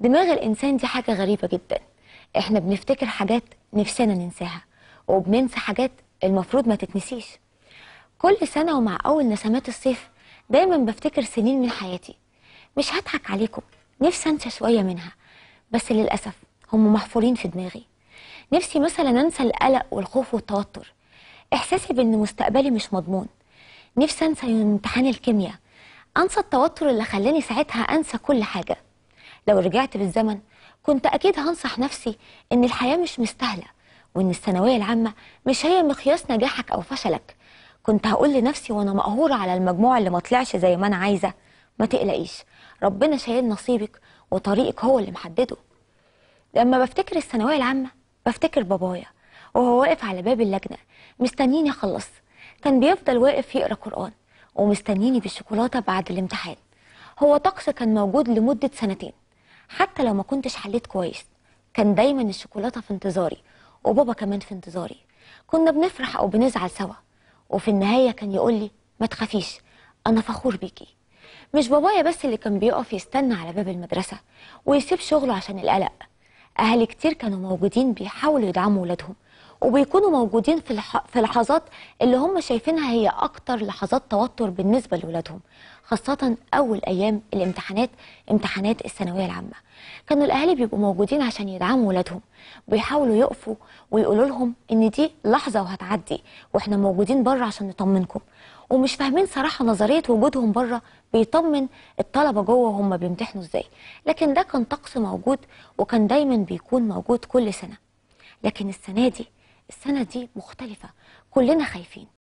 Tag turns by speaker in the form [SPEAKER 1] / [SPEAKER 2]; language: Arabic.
[SPEAKER 1] دماغ الإنسان دي حاجة غريبة جدا. إحنا بنفتكر حاجات نفسنا ننساها وبننسى حاجات المفروض ما تتنسيش. كل سنة ومع أول نسمات الصيف دايما بفتكر سنين من حياتي. مش هضحك عليكم نفسي أنسى شوية منها بس للأسف هم محفورين في دماغي. نفسي مثلا أنسى القلق والخوف والتوتر. إحساسي بأن مستقبلي مش مضمون. نفسي يوم امتحان الكيمياء. أنسى التوتر اللي خلاني ساعتها أنسى كل حاجة. لو رجعت بالزمن كنت أكيد هنصح نفسي إن الحياة مش مستاهلة وإن الثانوية العامة مش هي مقياس نجاحك أو فشلك. كنت هقول لنفسي وأنا مقهورة على المجموع اللي ما طلعش زي ما أنا عايزة. ما تقلقيش ربنا شايل نصيبك وطريقك هو اللي محدده. لما بفتكر الثانوية العامة بفتكر بابايا وهو واقف على باب اللجنة مستنيني أخلص. كان بيفضل واقف يقرأ قرآن ومستنيني بالشوكولاتة بعد الامتحان. هو طقس كان موجود لمدة سنتين. حتى لو ما كنتش حليت كويس كان دايما الشوكولاتة في انتظاري وبابا كمان في انتظاري. كنا بنفرح أو بنزعل سوا وفي النهاية كان يقول لي ما تخافيش أنا فخور بيكي. مش بابايا بس اللي كان بيقف يستنى على باب المدرسة ويسيب شغله عشان القلق. أهالي كتير كانوا موجودين بيحاولوا يدعموا ولادهم وبيكونوا موجودين في. في لحظات اللي هم شايفينها هي أكتر لحظات توتر بالنسبة لولادهم خاصة أول أيام الامتحانات امتحانات الثانوية العامة. كانوا الأهالي بيبقوا موجودين عشان يدعموا ولادهم ويحاولوا يقفوا ويقولوا لهم إن دي لحظة وهتعدي وإحنا موجودين بره عشان نطمنكم. ومش فاهمين صراحة نظرية وجودهم بره بيطمن الطلبة جوه وهم بيمتحنوا إزاي. لكن ده كان طقس موجود وكان دايما بيكون موجود كل سنة. لكن السنة دي السنة دي مختلفة. كلنا خايفين.